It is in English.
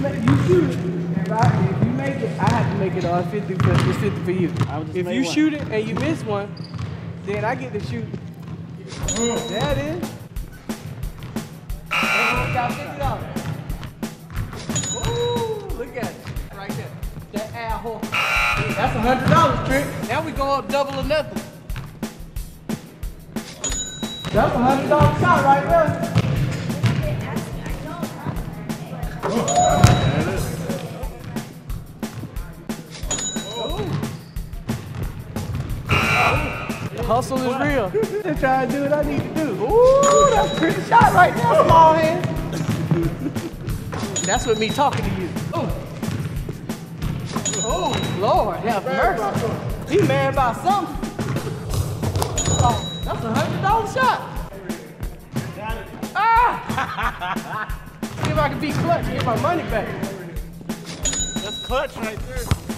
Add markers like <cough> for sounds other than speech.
ma- you shoot it. If, I, if you make it, I have to make it all 50 for it's 50 for you. I just If you one. shoot it and you miss one, then I get to shoot. There it is. Everyone got fifty dollars. Ooh, look at it. Right there. That air hole. That's a hundred dollars, trick. Now we go up double or nothing. That's a hundred dollar shot right there. The hustle is real. <laughs> Just trying to do what I need to do. Ooh, that's a pretty shot right there, small hand. That's with me talking to you. Ooh. Oh, Lord, have mercy. He mad about something. Oh, that's a hundred dollar shot. Ah! <laughs> See if I can be clutch and get my money back. That's clutch right there.